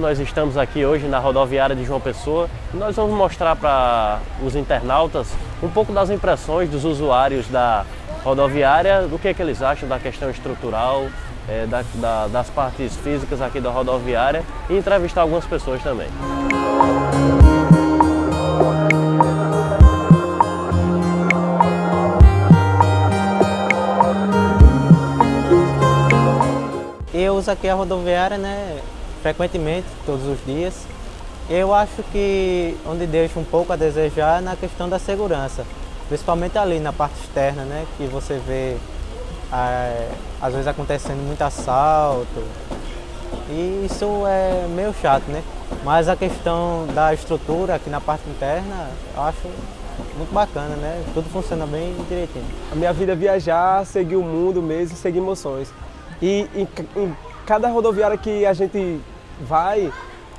Nós estamos aqui hoje na rodoviária de João Pessoa e nós vamos mostrar para os internautas um pouco das impressões dos usuários da rodoviária, do que, é que eles acham da questão estrutural, é, da, da, das partes físicas aqui da rodoviária e entrevistar algumas pessoas também. Eu uso aqui a rodoviária, né, frequentemente, todos os dias. Eu acho que onde deixa um pouco a desejar é na questão da segurança, principalmente ali na parte externa, né, que você vê é, às vezes acontecendo muito assalto e isso é meio chato, né? Mas a questão da estrutura aqui na parte interna, eu acho muito bacana, né? Tudo funciona bem direitinho. A minha vida é viajar, seguir o mundo mesmo, seguir emoções. E em, em cada rodoviária que a gente vai,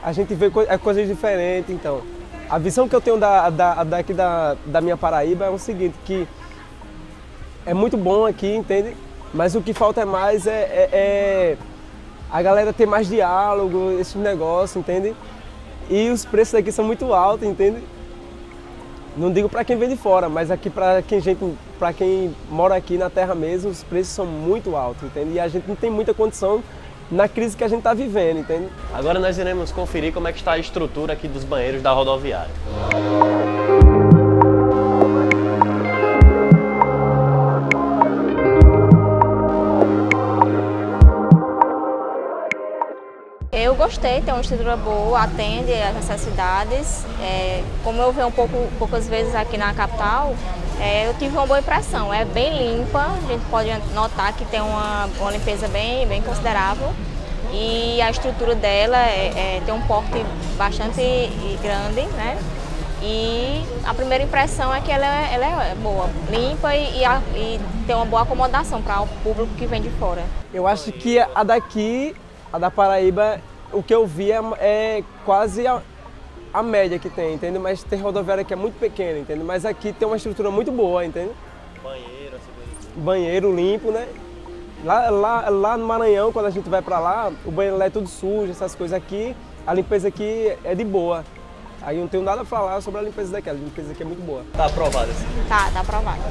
a gente vê é coisas diferentes. Então, a visão que eu tenho da, da, daqui da, da minha Paraíba é o seguinte, que é muito bom aqui, entende? Mas o que falta é mais é, é, é a galera ter mais diálogo, esses negócios, entende? E os preços aqui são muito altos, entende? Não digo para quem vem de fora, mas aqui para quem, gente, quem mora aqui na terra mesmo, os preços são muito altos, entende? E a gente não tem muita condição na crise que a gente está vivendo, entende? Agora nós iremos conferir como é que está a estrutura aqui dos banheiros da rodoviária. Eu gostei, tem uma estrutura boa, atende às necessidades. É, como eu venho um pouco, poucas vezes aqui na capital, é, eu tive uma boa impressão. É bem limpa, a gente pode notar que tem uma, uma limpeza bem, bem considerável. E a estrutura dela é, é, tem um porte bastante grande, né? E a primeira impressão é que ela, é, ela é boa, limpa e, e, a, e tem uma boa acomodação para o público que vem de fora. Eu acho que a daqui a da Paraíba, o que eu vi é, é quase a, a, média que tem, entende? Mas tem rodoviária que é muito pequena, entende? Mas aqui tem uma estrutura muito boa, entende? Banheiro, assim, Banheiro limpo, né? Lá, lá, lá no Maranhão, quando a gente vai pra lá, o banheiro lá é tudo sujo, essas coisas aqui. A limpeza aqui é de boa. Aí não tenho nada a falar sobre a limpeza daqui, a limpeza aqui é muito boa. Tá aprovado assim? Tá, tá aprovado.